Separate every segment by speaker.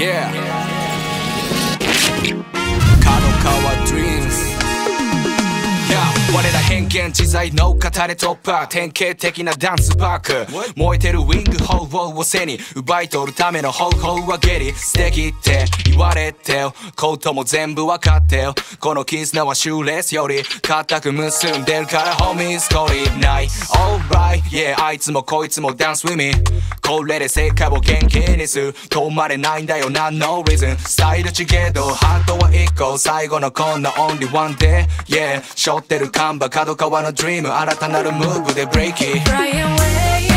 Speaker 1: Yeah 角川変幻自在の語れ突破典型的なダンスパーク。燃えてるウィング方法を背に奪い取るための方法はゲリ素敵って言われてよ。ことも全部わかってよ。この絆はシューレスより固く結んでるからホミーストーリー。ない。Alright yeah あいつもこいつもダンスウィミこれで世界を元気にする止まれないんだよ。何のリズムスタイル違えどハートは一個。最後のこんな only one day Yeah 背負ってる看板角川のドリーム新たなるムーブでブレイキー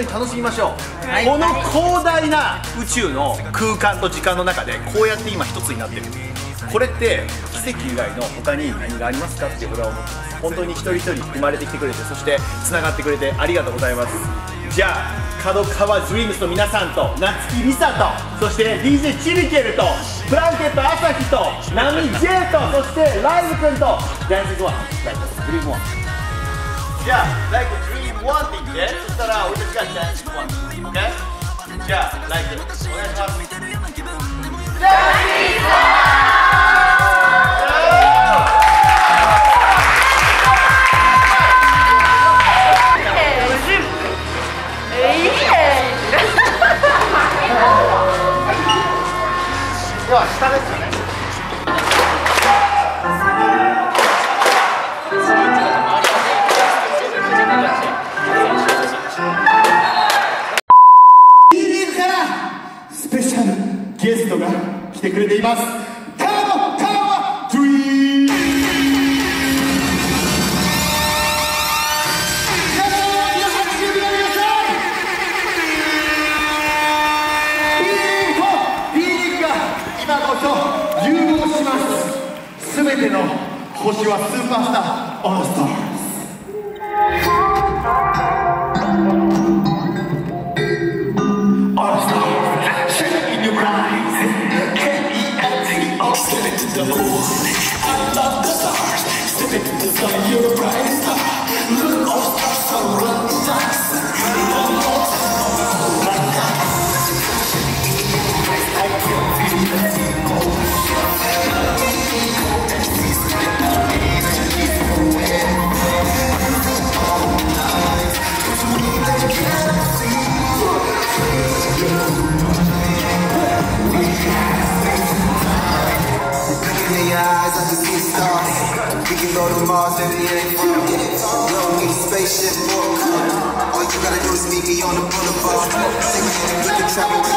Speaker 2: に
Speaker 3: 楽しみましょう、この広大な宇宙の空間と時間の中でこうやって今一つになってる。
Speaker 4: これって奇跡以外の他に何がありますかって俺は思ってます。本当に一人一人生まれてきてくれてそしてつながってくれてありがとうございます。じゃあ角川ドリームスの皆さんと夏木りさとそして DJ チリケルとブランケット朝日とナミ J とそしてライブ君とダンスワンライブドリームワン。じゃあ、ライク、ドリームワンって言って、そしたら俺た来てくれています。カモカモドリーム皆さん準備してください B リーグ B リーグが今こそ融合します。すべての星はスーパースターオールスター。The moon. I love the stars. Step into the bright star. Look, all stars are running dance.
Speaker 5: on the boulevard. Six the
Speaker 6: travel.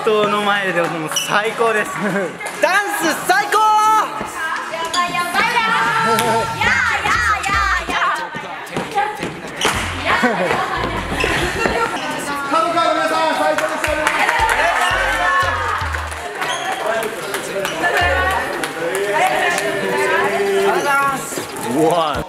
Speaker 6: 人の前でもう最高です。ダンス最高！
Speaker 7: やばいやばいややややや one.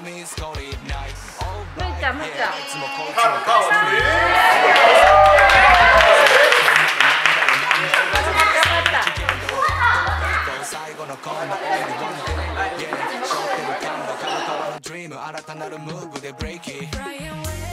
Speaker 7: go, they break it. Brian